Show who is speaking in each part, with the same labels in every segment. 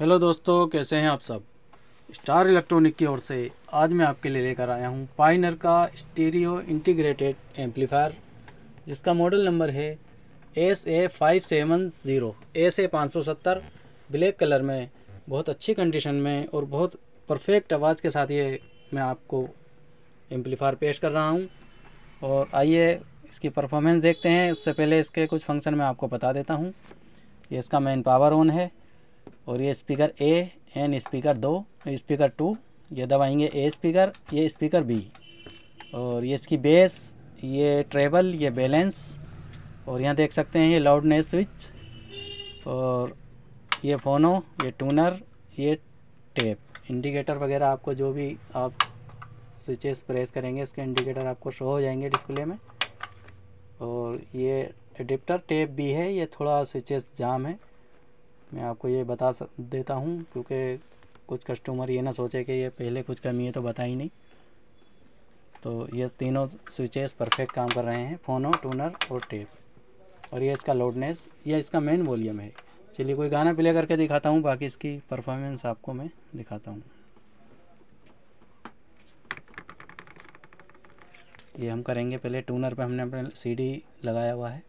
Speaker 1: Hello दोस्तों, कैसे हैं आप सब? स्टार इलेक्ट्रॉनिक की ओर से आज मैं आपके लिए लेकर आया हूँ पाइनर का स्टीरियो इंटीग्रेटेड एम्पलीफायर, जिसका मॉडल नंबर है S A five seven zero S A पाँच सौ सत्तर ब्लैक कलर में, बहुत अच्छी कंडीशन में और बहुत परफेक्ट आवाज़ के साथ ये मैं आपको एम्पलीफायर पेश कर रहा हूँ। और आइए इसकी परफॉर्मेंस देखते हैं। उससे पहले इसके कुछ फ़ंक्शन मैं आपको बता देता हूँ। ये इसका मेन पावर ऑन है। और ये स्पीकर ए एन स्पीकर दो स्पीकर टू ये दबाएँगे ए स्पीकर, ये स्पीकर बी और ये इसकी बेस ये ट्रेबल ये बैलेंस और यहाँ देख सकते हैं ये लाउडनेस स्विच और ये फोनो ये टूनर ये टेप इंडिकेटर वगैरह आपको जो भी आप स्विचेस प्रेस करेंगे इसके इंडिकेटर आपको शो हो जाएँगे डिस्प्ले में। और ये एडिप्टर टेप भी है, ये थोड़ा स्विचेस जाम है। मैं आपको ये बता देता हूँ, क्योंकि कुछ कस्टमर ये ना सोचे कि ये पहले कुछ कमी है तो बता ही नहीं। तो ये तीनों स्विचेस परफेक्ट काम कर रहे हैं फोनो टूनर और टेप और ये इसका लोडनेस ये इसका मेन वॉल्यूम है। चलिए कोई गाना प्ले करके दिखाता हूँ, बाकी इसकी परफॉर्मेंस आपको मैं दिखाता हूँ। ये हम करेंगे पहले टूनर पे हमने अपने सीडी लगाया हुआ है।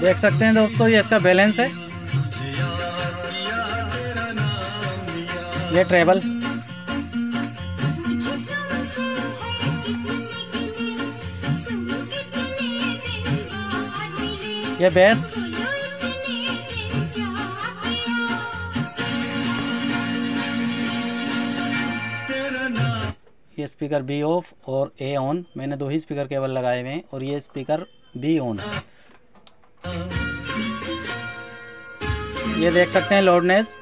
Speaker 1: देख सकते हैं दोस्तों, ये इसका बैलेंस है। ये ट्रेबल ये बेस ये स्पीकर बी ऑफ़ और ए ऑन मैंने दो ही स्पीकर केबल लगाए हुए हैं और ये स्पीकर बी ऑन ये देख सकते हैं लोडनेस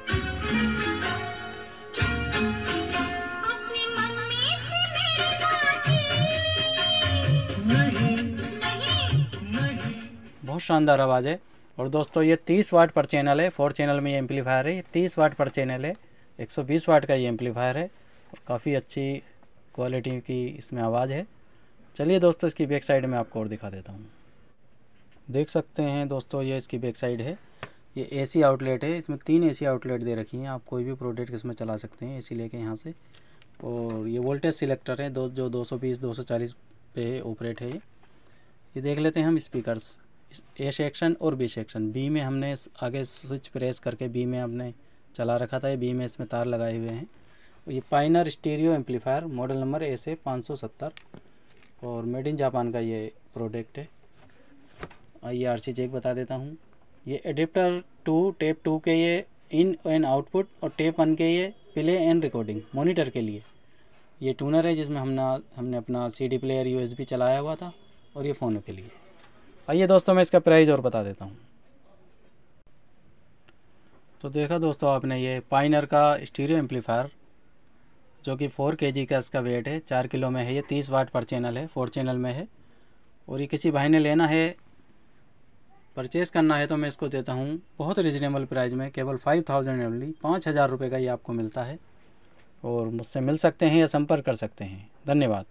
Speaker 1: बहुत शानदार आवाज़ है। और दोस्तों ये 30 वाट पर चैनल है। फोर चैनल में ये एम्पलीफायर है। ये 30 वाट पर चैनल है। 120 वाट का ये एम्पलीफायर है। और काफ़ी अच्छी क्वालिटी की इसमें आवाज़ है। चलिए दोस्तों इसकी बैक साइड में आपको और दिखा देता हूँ। देख सकते हैं दोस्तों, ये इसकी बैक साइड है। ये एसी आउटलेट है, इसमें तीन एसी आउटलेट दे रखी हैं। आप कोई भी प्रोडक्ट इसमें चला सकते हैं एसी लेके यहाँ से। और ये वोल्टेज सिलेक्टर है, दो, जो 220 240 पे ऑपरेट है ये। देख लेते हैं हम स्पीकर्स ए सेक्शन और बी सेक्शन बी में हमने आगे स्विच प्रेस करके बी में हमने चला रखा था। बी में इसमें तार लगाए हुए हैं। ये Pioneer stereo amplifier model number S A पाँच और मेड इन जापान का ये प्रोडक्ट है। आइए आर सी चेक बता देता हूँ। ये एडिप्टर टू टेप टू के ये इन एंड आउटपुट और टेप वन के ये प्ले एंड रिकॉर्डिंग मोनीटर के लिए। ये टूनर है जिसमें हमने हमने अपना सी डी प्लेयर यूएसबी चलाया हुआ था और ये फ़ोनों के लिए। आइए दोस्तों मैं इसका प्राइस और बता देता हूँ। तो देखा दोस्तों आपने ये पाइनर का स्टीरियो एम्पलीफायर जो कि फोर के का इसका वेट है, चार किलो में है, ये तीस वाट पर चैनल है फोर चैनल में है। और ये किसी भाई ने लेना है परचेज़ करना है तो मैं इसको देता हूँ बहुत रिजनेबल प्राइस में, केवल फाइव थाउज़ेंड ओनली पाँच हज़ार रुपये का ये आपको मिलता है। और मुझसे मिल सकते हैं या संपर्क कर सकते हैं। धन्यवाद।